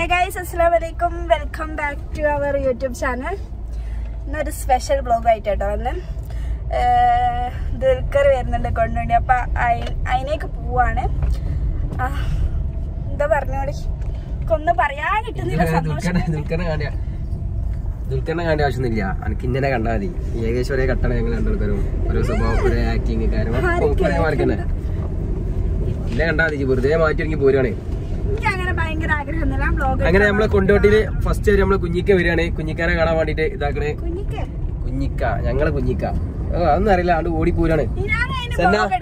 ഹേ guys അസ്സാം വലൈക്കും welcome back to our YouTube channel ഇന്നൊരു സ്പെഷ്യൽ ബ്ലോഗ് ആയിട്ട് കേട്ടോ വന്ന് ദുൽഖർ വരുന്നുണ്ട് കൊണ്ടുവേണ്ടി അപ്പൊ അതിനേക്ക് പോവാണ് എന്താ പറഞ്ഞോടി ഒന്നും പറയാൻ കിട്ടുന്നില്ല ദുൽഖറിനെ കാണേണ്ട ആവശ്യമൊന്നുമില്ല എനിക്ക് ഇന്നലെ കണ്ടാൽ മതി ഏകദേശം ഒരേ കട്ടണം ഞങ്ങൾ രണ്ടുപേരും ഓരോ സ്വഭാവം ഒരേ ആക്ടിങ് കാര്യം മാർക്കന്നെ ഇന്നെ കണ്ടാൽ മതി വെറുതെ മാറ്റി ഒരുങ്ങി അങ്ങനെ ഭയങ്കര ബ്ലോഗ് അങ്ങനെ നമ്മളെ കൊണ്ടോട്ടിയിൽ ഫസ്റ്റ് നമ്മൾ കുഞ്ഞിക്ക വരികയാണ്. കുഞ്ഞിക്കാനെ കാണാൻ വേണ്ടിട്ട് ഇതാക്കണേ. കുഞ്ഞിക്ക്. ഞങ്ങളെ കുഞ്ഞിക്ക. അതൊന്നും അറിയില്ല. ആണ്ട് ഓടി പോരാണ് ഞാൻ അതിന് സെന്ന? ബ്ലോഗ്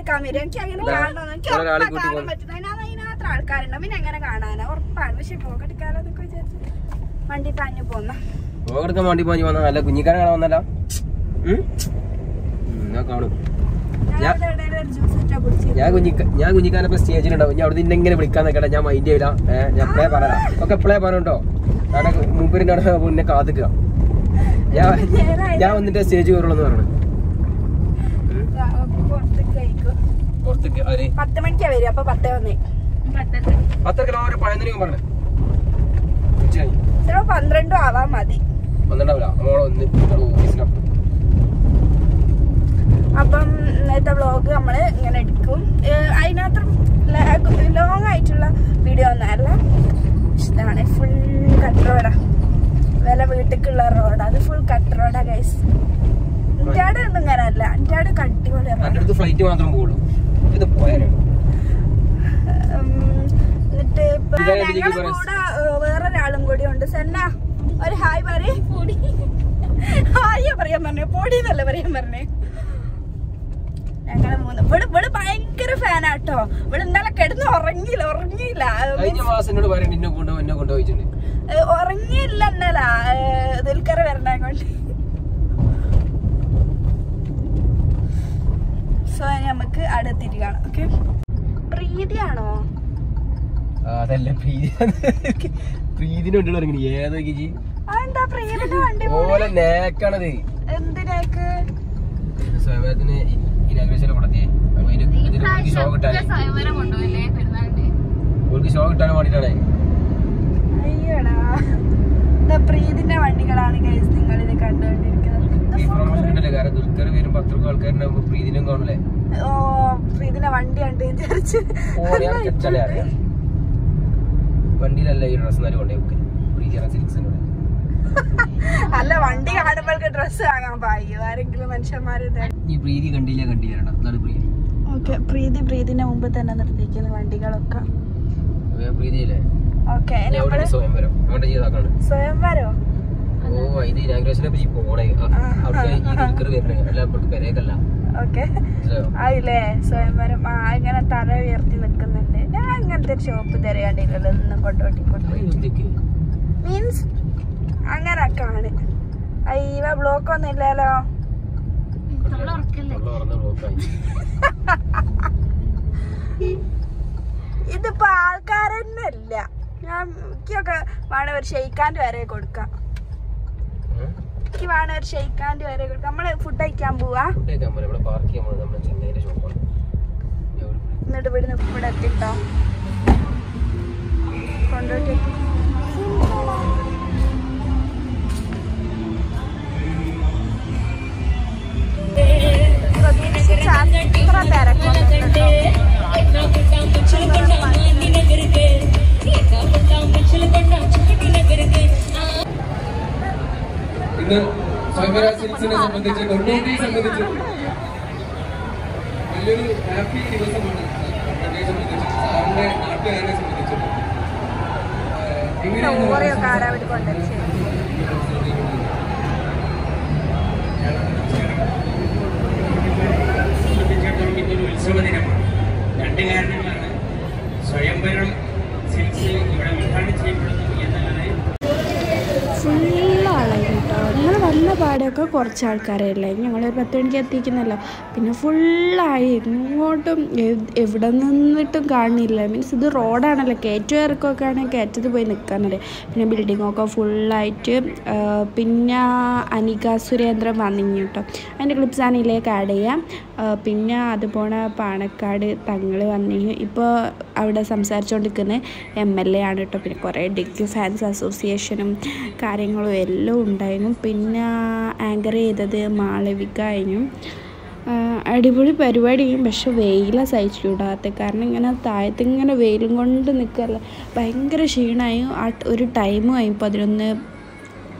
എനിക്ക് അങ്ങനെ ഇതാ, കാണണമെന്ന് എനിക്ക് ഒരാളെ ഉറപ്പാ കൂട്ടി കാണാൻ പോണം. പറ്റും അതിനകത്ത് അതിനകത്ത് ആൾക്കാരുണ്ട് പിന്നെ എങ്ങനെ കാണാനാ. ഉറപ്പാണ്. പക്ഷെ ബ്ലോഗ് എടുക്കാനൊക്കെ വിചാരിച്ചു വണ്ടി പാഞ്ഞു പോന്ന. പോകെടുക്കാൻ വേണ്ടി പോയി വന്ന നല്ല കുഞ്ഞിക്കാനെ കാണാൻ വന്നല്ല. കാണും. ഞാൻ- കുടിച്ചു ഞാൻ കുഞ്ഞിക്ക ഞാൻ കുഞ്ഞിക്കാനെ ഇപ്പൊ സ്റ്റേജിലുണ്ടാവും ഞാൻ അവിടെ ഇങ്ങനെ വിളിക്കാൻ നിൽക്കട്ടെ ഞാൻ മൈൻഡ് ചെയ്യില്ല ഞാൻ പ്ലേ പറയാം ഒക്കെ പ്ലേ പറയണ്ടോ കാരണം മൂപ്പരിന്റെ അവിടെ മുന്നേ കാത്തിക്കുക ഞാൻ ഞാൻ വന്നിട്ട് സ്റ്റേജ് കയറുള്ളൂ എന്ന് പറഞ്ഞു പത്ത് മണിക്കാ വരും അപ്പൊ പത്തേ വന്നേ. ഒരു പറഞ്ഞു പന്ത്രണ്ടും ആവാൻ മതി. പന്ത്രണ്ടാവില്ല. മോളെ ഒന്ന് ഓഫീസിനപ്പുറം അപ്പം ഇന്നത്തെ വ്ളോഗ് നമ്മൾ ഇങ്ങനെ എടുക്കും. അതിനകത്ത് ലോങ് ആയിട്ടുള്ള വീഡിയോ ഒന്നല്ല ഇതാണ് ഫുൾ കട്ട് റോഡാ വില വീട്ടിലേക്കുള്ള റോഡ് അത് ഫുൾ കട്ട് റോഡാ ഗൈസ് ഇന്ത്യയുടെ ഒന്നും ഇങ്ങനെ അല്ല. ഇന്ത്യയുടെ അടിപൊളി എന്റെ ഫ്ലൈറ്റ് മാത്രം പോകുള്ളൂ ഇത് പോയാലും? എന്നിട്ട് ഇപ്പൊ കൂടെ ഏഹ്, വേറൊരാളും കൂടി ഉണ്ട്. സെന്ന ഒരു ഹായ് പറയേ. ഹായ് പറയാൻ പറഞ്ഞു. പോടിയെന്നല്ല പറയാൻ പറഞ്ഞേ? ഞങ്ങൾ മൂന്ന് ഇവിടെ ഇവിടെ ഭയങ്കര ഫാനാട്ടോ. ഇവിടെ ഇന്നലെ കിടന്ന് ഉറങ്ങിയില്ല ഉറങ്ങിയില്ല. ഉറങ്ങിയില്ല ദുൽഖർ വരണേ കൊണ്ട് സോ നമുക്ക് അടുത്തിട്ട് കാണാം ഓക്കെ പ്രീതിയാണോ അതല്ല പ്രീതി. പ്രീതിനെ ഇറങ്ങി ഏതൊക്കെ പ്രീതിന്റെ വണ്ടി ഓലെ നേക്കാണത് എന്തിനേക്ക് ഇനാഗ്രേഷൻ കൊടുത്തേ ഷോ കിട്ടാൻ ഓൾക്ക് ഷോ കിട്ടാൻ വേണ്ടിട്ടാണ് പ്രീതിന്റെ വണ്ടികളാണ് നിങ്ങൾ ഇത് കണ്ടുകൊണ്ടിരിക്കുന്നത്. കാരണം ദുൽഖർ വരുമ്പോ അത്രക്കും ആൾക്കാരുണ്ടാവുമ്പോ പ്രീതിനും കാണൂലേ? ഓ പ്രീതിന്റെ വണ്ടി കണ്ട് വിചാരിച്ച്. വണ്ടിയിലല്ല ഈ ഡ്രസ് നാല് കൊണ്ടേ വെക്കൽ പ്രീതിയാണ് അല്ല വണ്ടി കാണുമ്പോൾക്ക് ഡ്രസ്സ് വാങ്ങാൻ പായോ ആരെങ്കിലും മനുഷ്യന്മാര് ഈ പ്രീതി കണ്ടില്ല കണ്ടില്ല അതാണ് പ്രീതി? ഓക്കെ പ്രീതി പ്രീതിന്റെ മുമ്പ് തന്നെ നിർത്തിക്കുന്ന വണ്ടികളൊക്കെ. പ്രീതിയല്ലേ? ഓക്കെ സ്വയംവരം സ്വയംവരോ ഓ അതിന്റെ ഇനാഗ്രേഷനെ പറ്റി പോണേ. അവിടെ ഈ ദുൽഖർ വരണേ അല്ല ഇവിടുത്തെ പെരേക്കല്ല. ഓക്കെ. മനസ്സിലായോ? അതില്ലേ സ്വയംവരം ആ ഇങ്ങനെ തല ഉയർത്തി നിൽക്കുന്നുണ്ട്. ഞാൻ അങ്ങനത്തെ ഒരു ഷോപ്പ് തരയാണ്ടില്ലല്ലോ ഇന്നും കൊണ്ടോട്ടി മീൻസ് അങ്ങനെ ആണ് അയ്യ ബ്ലോക്ക് ഒന്നും ഇല്ലല്ലോ. ഇതിപ്പോ ആൾക്കാരെന്നെ ഇല്ല ഞാൻ എനിക്കൊക്കെ വേണ ഒരു ഷെയ്ക്കാന്റെ വരെ കൊടുക്കാം. എനിക്ക് വേണ ഒരു ഷെയ്ക്കാന്റെ വരെ കൊടുക്കാം. നമ്മൾ ഫുഡ് കഴിക്കാൻ പോവാ. എന്നിട്ട് ഇവിടുന്ന് ഇവിടെ എത്തിട്ടോ. കൊണ്ടോട്ടി ഇന്ന് സ്വയംവര സിൽസിനെ സംബന്ധിച്ച് കൊണ്ടോട്ടിയെ സംബന്ധിച്ച് വലിയൊരു ഹാപ്പി ദിവസമാണ് കൊണ്ടോട്ടിയെ സംബന്ധിച്ച് സാറിന്റെ നാട്ടുകാരെ സംബന്ധിച്ച് ഇല്ല, കുറച്ച് ആൾക്കാരല്ലേ ഞങ്ങളൊരു പത്ത് മണിക്ക് എത്തിക്കുന്നല്ലോ. പിന്നെ ഫുള്ളായി ഇങ്ങോട്ടും എവ്- എവിടെ നിന്നിട്ടും കാണില്ല. മീൻസ് ഇത് റോഡാണല്ലോ. കയറ്റോ ഇറക്കമൊക്കെ ആണെങ്കിൽ കയറ്റത്ത് പോയി നിൽക്കാനല്ലേ പിന്നെ ബിൽഡിങ്ങൊക്കെ ഫുള്ളായിട്ട് പിന്നെ അനിക സുരേന്ദ്രൻ വന്നിങ്ങി കേട്ടോ. അതിന്റെ ക്ലിപ്സ് ആണെങ്കിലേക്ക് ആഡ് ചെയ്യാം. പിന്നെ അതുപോലെ പാണക്കാട് തങ്ങൾ വന്നിങ്ങി. ഇപ്പോൾ അവിടെ സംസാരിച്ചുകൊണ്ടിരിക്കുന്ന എം എൽ എ ആണ് കേട്ടോ പിന്നെ കുറേ ഡിഗ്രി ഫാൻസ് അസോസിയേഷനും കാര്യങ്ങളും എല്ലാം ഉണ്ടായിരുന്നു. പിന്നെ ആങ്കർ ചെയ്തത് മാളവിക ആയിരുന്നു. അടിപൊളി പരിപാടിയും പക്ഷെ വെയില സഹിച്ചുകൂടാത്ത കാരണം ഇങ്ങനെ താഴത്ത് ഇങ്ങനെ വെയിലും കൊണ്ട് നിൽക്കല്ല ഭയങ്കര ക്ഷീണമായി. ആ ഒരു ടൈമും ആയി. പതിനൊന്ന്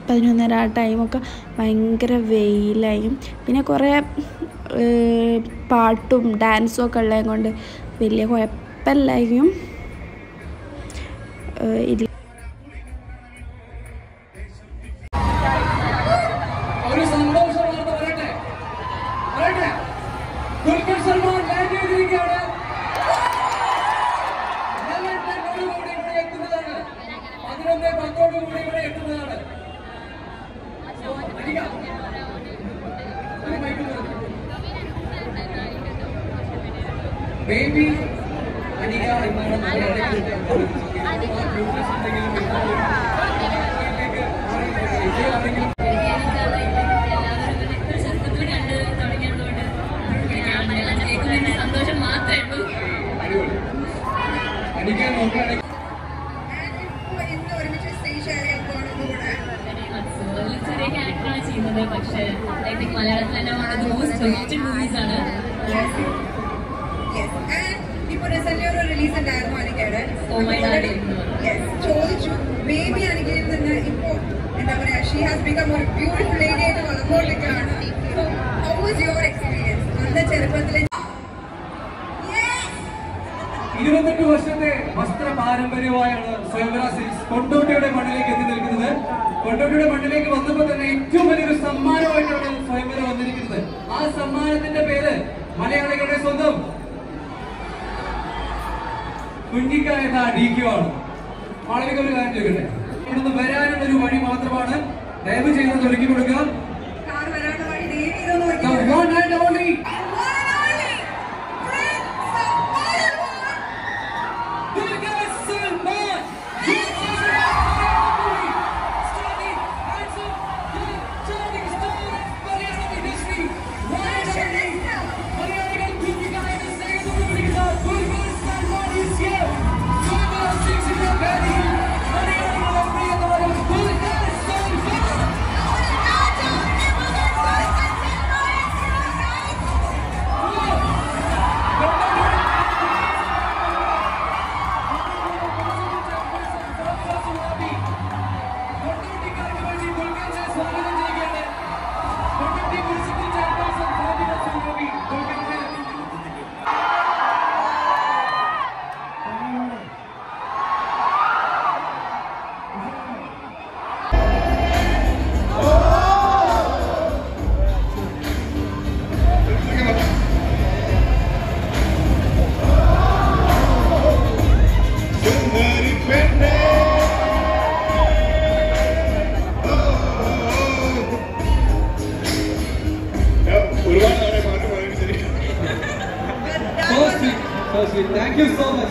പതിനൊന്നര ആ ടൈമൊക്കെ ഭയങ്കര വെയിലായും. പിന്നെ കുറേ പാട്ടും ഡാൻസും ഒക്കെ ഉള്ളത് കൊണ്ട് വലിയ കുഴപ്പമില്ലായും ഏഹ്, ഇല്ല ഇതിൽ സന്തോഷ 阿里嘎阿里 അനിക്കയുടെ Oh my God. ചോദിച്ചു നിന്ന് ഇപ്പോ എന്താ പറയാ ഷീ ഹാസ് ബിക്കം ഒരു ബ്യൂട്ടിഫുൾ ലേഡി ആയിട്ട് വളർന്നുകൊണ്ടിരിക്കുകയാണ്. ഹൗ വാസ് യുവർ എക്സ്പീരിയൻസ് അന്ന് ചെറുപ്പത്തിലെ Yes! ഇരുപത്തെട്ട് വർഷത്തെ വസ്ത്ര പാരമ്പര്യമായാണ് സ്വയംവര സിൽസ് കൊണ്ടോട്ടിയുടെ മണ്ണിലേക്ക് എത്തി നിൽക്കുന്നത്. കൊണ്ടോട്ടിയുടെ മണ്ണിലേക്ക് വന്നപ്പോൾ തന്നെ ഏറ്റവും വലിയൊരു സമ്മാനമായിട്ടാണ് സ്വയംവര വന്നിരിക്കുന്നത്. ആ സമ്മാനത്തിന്റെ പേര് മലയാളികളുടെ സ്വന്തം കുഞ്ഞിക്കായ ഡി ക്യു ആണ് മാളവിക ഒരു കാര്യം ചോദിക്കട്ടെ? ഇവിടുന്ന് വരാനുള്ള ഒരു വഴി മാത്രമാണ് ദയവ് ചെയ്ത് ഒരുക്കി കൊടുക്കുക.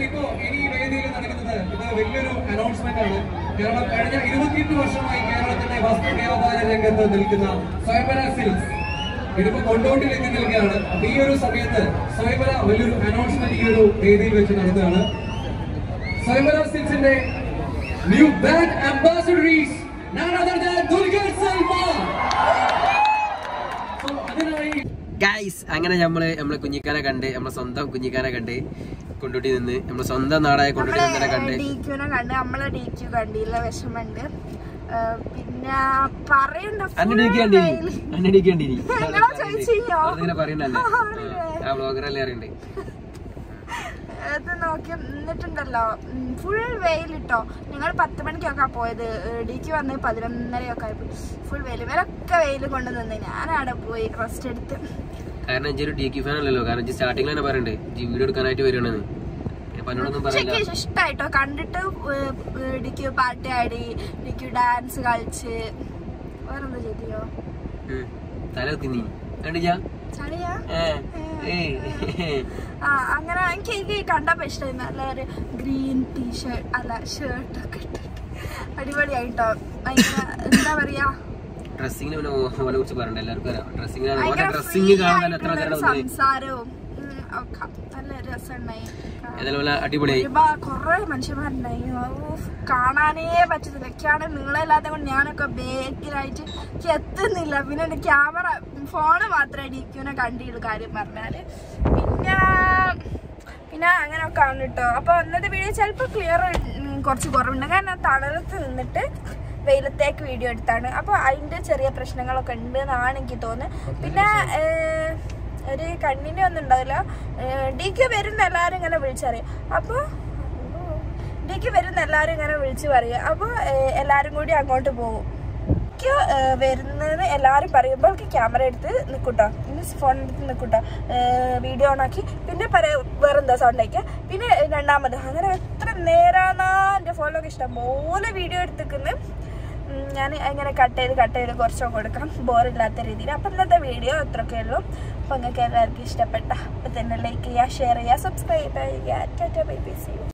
തീർച്ചയായിട്ടും ഇപ്പോ ഇനി വേദിയിൽ നടക്കുന്നത് ഇത് വലിയൊരു അനൗൺസ്മെന്റ് ആണ്. കാരണം കഴിഞ്ഞ ഇരുപത്തിയെട്ട് വർഷമായി കേരളത്തിന്റെ വസ്ത്ര വ്യാപാര രംഗത്ത് നിൽക്കുന്ന സ്വയംഭര സിൽസ് ഇതിപ്പോ കൊണ്ടോട്ടിൽ നിൽക്കുകയാണ്. അപ്പൊ ഈ ഒരു സമയത്ത് സ്വയംഭര വലിയൊരു അനൗൺസ്മെന്റ് ഈ ഒരു വേദിയിൽ വെച്ച് നടത്തുകയാണ്. സ്വയംഭര സിൽസിന്റെ new brand ambassadors none guys അങ്ങനെ നമ്മൾ നമ്മളെ കുഞ്ഞിക്കാനെ കണ്ട് നമ്മളെ സ്വന്തം കുഞ്ഞിക്കാനെ കണ്ട് കൊണ്ടുട്ടി നിന്ന് നമ്മളെ സ്വന്തം നാടായ കൊണ്ടുട്ടി നിന്നെ കണ്ട്. നമ്മളെ ഡി ക്യൂ കണ്ടില്ല വിഷമുണ്ട് പിന്നെ പറയണ്ട ഇത് നോക്കി നിന്നിട്ടുണ്ടല്ലോ. ഫുൾ വെയിലിട്ടോ ഞങ്ങൾ പത്ത് മണിക്കൊക്കെ പോയത്. ഡിക്ക് വന്ന് പതിനൊന്നരയൊക്കെ ആയപ്പോൾ ഫുൾ വെയിൽ ഇവരൊക്കെ വെയിൽ കൊണ്ട് നിന്ന്. ഞാൻ അവിടെ പോയി റെസ്റ്റ് എടുത്ത്. കാരണം എനിക്ക് ഒരു ക്യു ഫാൻ അല്ലല്ലോ. കാരണം എനിക്ക് സ്റ്റാർട്ടിംഗ് തന്നെ പറയണ്ടേ ജി വീഡിയോ എടുക്കാനായിട്ട് വരികയാണെന്ന് ഇഷ്ടായിട്ടോ? കണ്ടിട്ട് ഡിക്കു പാട്ട് ആടി ഡിക്കു ഡാൻസ് കളിച്ച് വേറെന്താ ചെയ്തിയോ? തല കുത്തി നീ. കണ്ടില്ല? അങ്ങനെ എനിക്ക് എനിക്ക് കണ്ടപ്പോ ഇഷ്ടമായി നല്ല ഒരു ഗ്രീൻ ടീഷർട്ട് അല്ല ഷർട്ട് ഒക്കെ ഇട്ടിട്ട്. അടിപൊളിയായിട്ടോ? എന്താ പറയാ? ഡ്രസ്സിങ്ങിന് പിന്നെ ഓനെ കുറിച്ച് പറയണ്ട? എല്ലാവർക്കും അറിയാം. ഡ്രസ്സിങ്ങിന് ഡ്രസ്സിംഗ് ഡ്രസ്സിങ് കാണാൻ എത്ര നേരം സംസാരവും നല്ല രസമുണ്ടായി. ഏതായാലും അടിപൊളിയായി. കൊറേ മനുഷ്യന്മാരുണ്ടായി. കാണാനേ പറ്റുന്നില്ല ഒക്കെയാണ് നിങ്ങളില്ലാത്ത കൊണ്ട് ഞാനൊക്കെ ബേക്കിലായിട്ട് എനിക്ക് എത്തുന്നില്ല. പിന്നെ എന്റെ ക്യാമറ ഫോണ് മാത്രമേ ഇരിക്കുന്ന കണ്ടിയുള്ളൂ കാര്യം പറഞ്ഞാൽ. പിന്നെ പിന്നെ അങ്ങനെയൊക്കെ ആണ് കേട്ടോ അപ്പൊ അന്നത്തെ വീഡിയോ ചിലപ്പോൾ ക്ലിയർ കുറച്ച് കുറവുണ്ട്. കാരണം തണലത്ത് നിന്നിട്ട് വെയിലത്തേക്ക് വീഡിയോ എടുത്താണ്. അപ്പോൾ അതിന്റെ ചെറിയ പ്രശ്നങ്ങളൊക്കെ ഉണ്ട് എന്നാണ് എനിക്ക് തോന്നുന്നത് പിന്നെ ഒരു കണ്ണിന് ഒന്നും ഉണ്ടാവില്ല. ഡി കെ വരുന്ന എല്ലാവരും ഇങ്ങനെ വിളിച്ചറിയും അപ്പോൾ ഡി കെ വരുന്ന എല്ലാവരും ഇങ്ങനെ വിളിച്ചു പറയും. അപ്പോൾ എല്ലാവരും കൂടി അങ്ങോട്ട് പോകും. എനിക്ക് വരുന്നത് എല്ലാവരും പറയുമ്പോൾ ക്യാമറ എടുത്ത് നിൽക്കൂട്ടോ. മീൻസ് ഫോൺ എടുത്ത് നിൽക്കൂട്ടോ. വീഡിയോ ഓൺ ആക്കി. പിന്നെ പറയാം വേറെന്താ സൗണ്ട് അയക്കുക പിന്നെ രണ്ടാമത് അങ്ങനെ എത്ര നേരാന്നാ എന്റെ ഫോണിലൊക്കെ ഇഷ്ടം പോലെ വീഡിയോ എടുത്തിക്കുന്നു ഞാൻ അങ്ങനെ കട്ട് ചെയ്ത് കട്ട് ചെയ്ത് കുറച്ചും കൊടുക്കാം ബോറില്ലാത്ത രീതിയിൽ. അപ്പം ഇന്നത്തെ വീഡിയോ അത്രയൊക്കെ ഉള്ളൂ. അപ്പോൾ നിങ്ങൾക്ക് എല്ലാവർക്കും ഇഷ്ടപ്പെട്ട അപ്പം തന്നെ ലൈക്ക് ചെയ്യുക ഷെയർ ചെയ്യുക സബ്സ്ക്രൈബ് ചെയ്യുക. Bye bye C